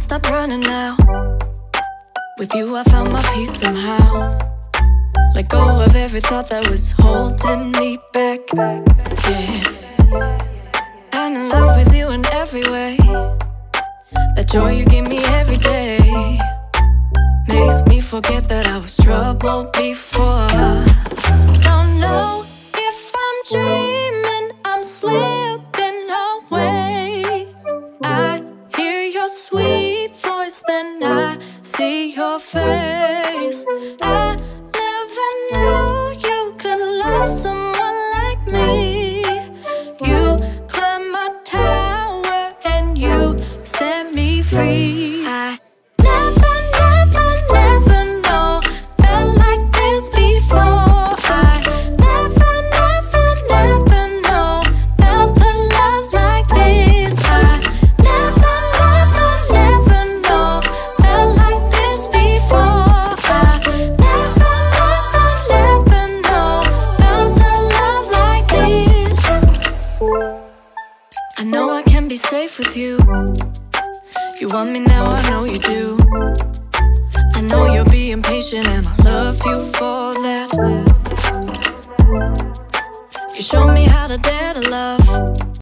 stop running now. With you, I found my peace somehow. Let go of every thought that was holding me back. Yeah. I'm in love with you in every way. That joy you give me every day makes me forget that I was troubled before. Face. I never knew you could love someone like me. You climbed my tower and you set me free. I know I can be safe with you. You want me now, I know you do. I know you're being patient, and I love you for that. You show me how to dare to love.